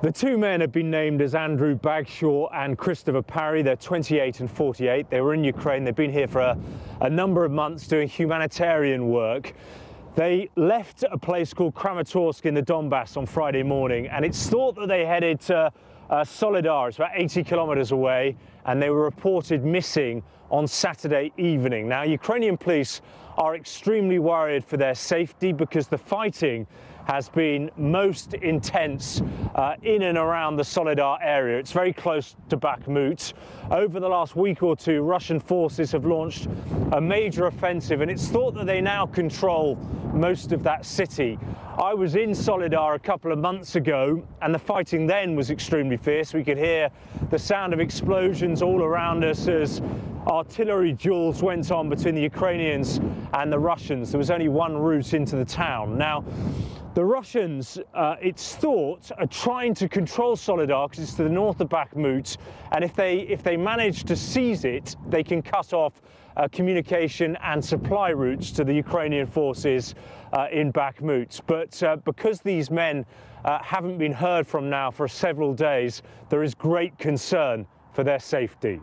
The two men have been named as Andrew Bagshaw and Christopher Parry. They're 28 and 48. They were in Ukraine. They've been here for a, a number of months doing humanitarian work. They left a place called Kramatorsk in the Donbass on Friday morning, and it's thought that they headed to uh, Soledar. It's about 80 kilometers away, and they were reported missing on Saturday evening. Now, Ukrainian police are extremely worried for their safety because the fighting has been most intense uh, in and around the Soledar area. It's very close to Bakhmut. Over the last week or two, Russian forces have launched a major offensive, and it's thought that they now control most of that city. I was in Soledar a couple of months ago, and the fighting then was extremely fierce. We could hear the sound of explosions all around us as artillery duels went on between the Ukrainians and the Russians. There was only one route into the town. Now, the Russians, uh, it's thought, are trying to control Soledar because it's to the north of Bakhmut, and if they if they manage to seize it, they can cut off uh, communication and supply routes to the Ukrainian forces uh, in Bakhmut. But uh, because these men uh, haven't been heard from now for several days, there is great concern for their safety.